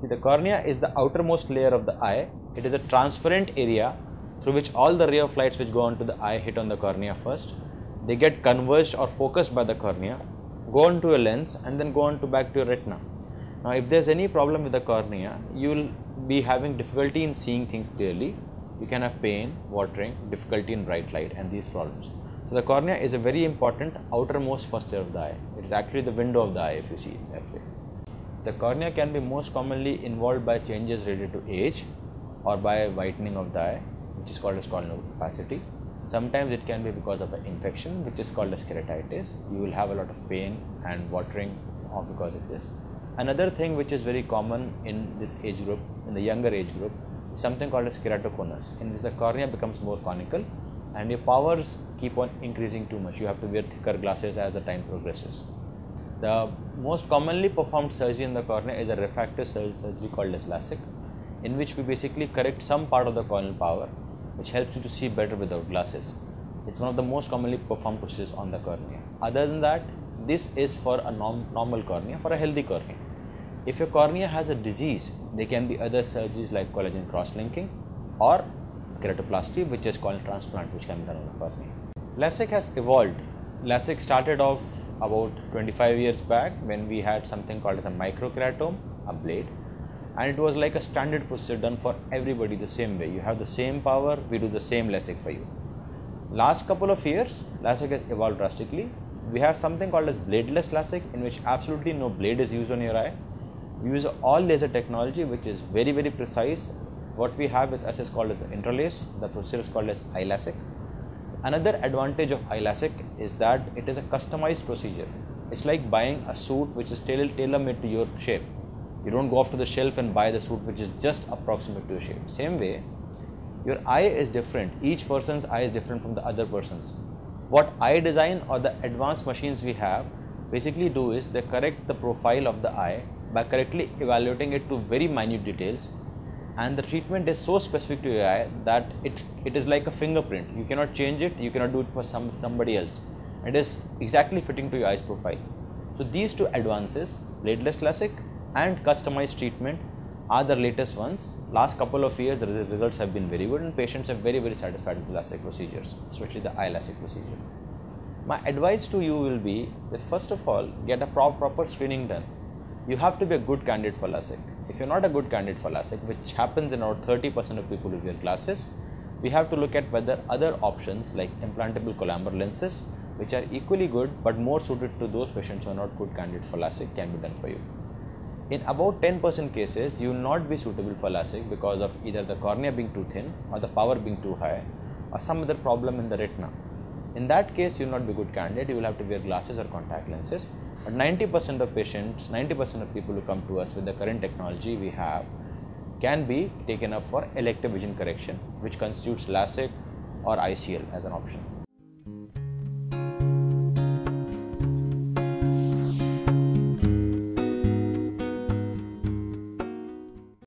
See the cornea is the outermost layer of the eye. It is a transparent area through which all the ray of lights which go onto the eye hit on the cornea first. They get converged or focused by the cornea, go onto a lens and then go on to back to your retina. Now if there is any problem with the cornea, you will be having difficulty in seeing things clearly. You can have pain, watering, difficulty in bright light and these problems. So the cornea is a very important outermost first layer of the eye. It is actually the window of the eye if you see it that way. The cornea can be most commonly involved by changes related to age or by whitening of the eye which is called as corneal opacity. Sometimes it can be because of an infection which is called as keratitis. You will have a lot of pain and watering because of this. Another thing which is very common in this age group, in the younger age group, is something called as keratoconus in which the cornea becomes more conical and your powers keep on increasing too much. You have to wear thicker glasses as the time progresses. The most commonly performed surgery in the cornea is a refractive surgery called as LASIK in which we basically correct some part of the corneal power which helps you to see better without glasses. It's one of the most commonly performed procedures on the cornea. Other than that, this is for a norm, normal cornea, for a healthy cornea. If your cornea has a disease, there can be other surgeries like collagen cross-linking or keratoplasty which is called transplant which can be done on the cornea. LASIK has evolved. LASIK started off about 25 years back when we had something called as a microkeratome, a blade and it was like a standard procedure done for everybody the same way. You have the same power, we do the same LASIK for you. Last couple of years, LASIK has evolved drastically. We have something called as bladeless LASIK in which absolutely no blade is used on your eye. We use all laser technology which is very very precise. What we have with us is called as IntraLase, the procedure is called as iLASIK. Another advantage of iLASIK is that it is a customized procedure. It's like buying a suit which is tailor made to your shape you don't go off to the shelf and buy the suit which is just approximate to your shape. Same way, your eye is different. Each person's eye is different from the other person's. What iDesign or the advanced machines we have basically do is they correct the profile of the eye by correctly evaluating it to very minute details and the treatment is so specific to your eye that it, it is like a fingerprint. You cannot change it, you cannot do it for some somebody else. It is exactly fitting to your eye's profile. So these two advances, bladeless LASIK and customized treatment are the latest ones. Last couple of years, the results have been very good and patients are very, very satisfied with LASIK procedures, especially the iLASIK procedure. My advice to you will be that first of all, get a proper screening done. You have to be a good candidate for LASIK. If you're not a good candidate for LASIK, which happens in about 30% of people who wear glasses, we have to look at whether other options like implantable Collamer lenses, which are equally good but more suited to those patients who are not good candidates for LASIK, can be done for you. In about 10% cases, you will not be suitable for LASIK because of either the cornea being too thin or the power being too high or some other problem in the retina. In that case, you will not be a good candidate, you will have to wear glasses or contact lenses. But 90% of patients, 90% of people who come to us with the current technology we have can be taken up for elective vision correction which constitutes LASIK or ICL as an option.